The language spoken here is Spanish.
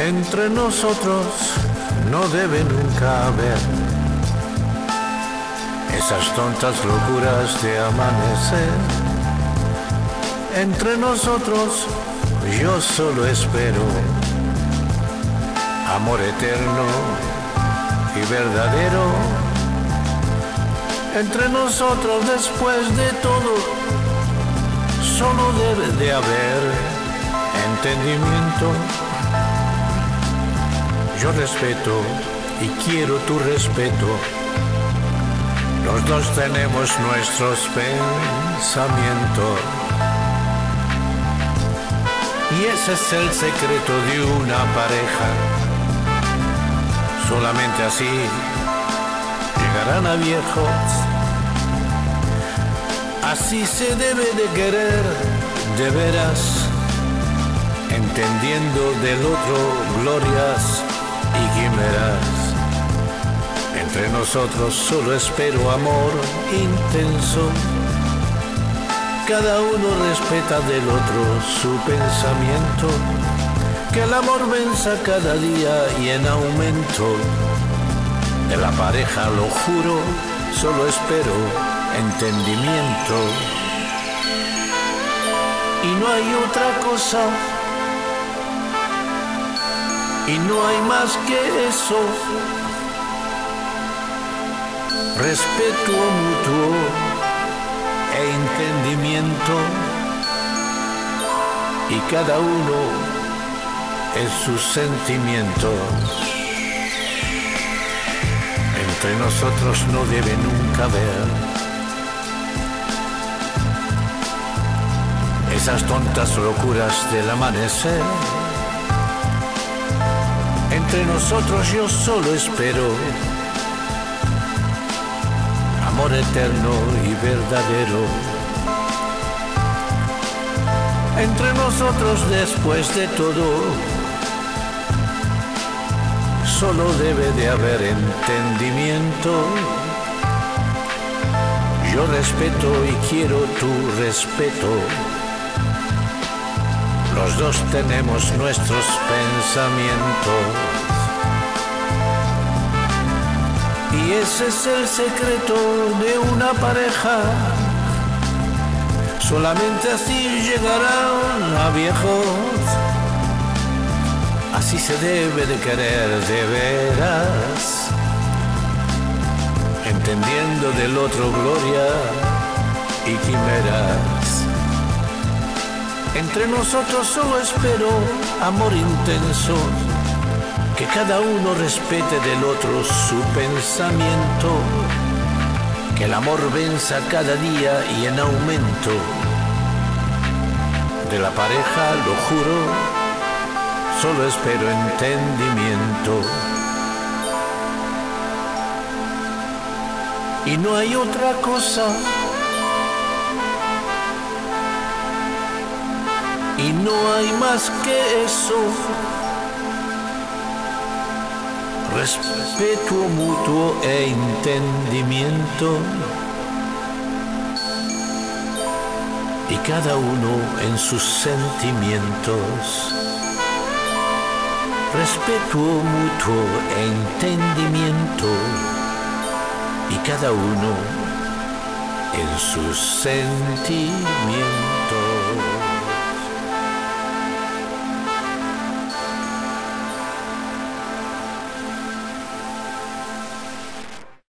Entre nosotros no debe nunca haber esas tontas locuras de amanecer. Entre nosotros yo solo espero amor eterno y verdadero. Entre nosotros después de todo solo debe de haber entendimiento. Yo respeto y quiero tu respeto. Los dos tenemos nuestros pensamientos. Y ese es el secreto de una pareja. Solamente así llegarán a viejos. Así se debe de querer, de veras, entendiendo del otro glorias Entre nosotros solo espero amor intenso. Cada uno respeta del otro su pensamiento. Que el amor venza cada día y en aumento. De la pareja lo juro, solo espero entendimiento. Y no hay otra cosa. Y no hay más que eso respeto mutuo e entendimiento y cada uno en sus sentimientos. Entre nosotros no debe nunca haber esas tontas locuras del amanecer. Entre nosotros yo solo espero amor eterno y verdadero. Entre nosotros después de todo, solo debe de haber entendimiento. Yo respeto y quiero tu respeto. Los dos tenemos nuestros pensamientos. Y ese es el secreto de una pareja. Solamente así llegarán a viejos. Así se debe de querer de veras. Entendiendo del otro gloria y quimeras. Entre nosotros solo espero amor intenso que cada uno respete del otro su pensamiento, que el amor venza cada día y en aumento. De la pareja, lo juro, solo espero entendimiento. Y no hay otra cosa. Y no hay más que eso. respeto mutuo e entendimiento. Y cada uno en sus sentimientos. Respeto mutuo e entendimiento. Y cada uno en sus sentimientos.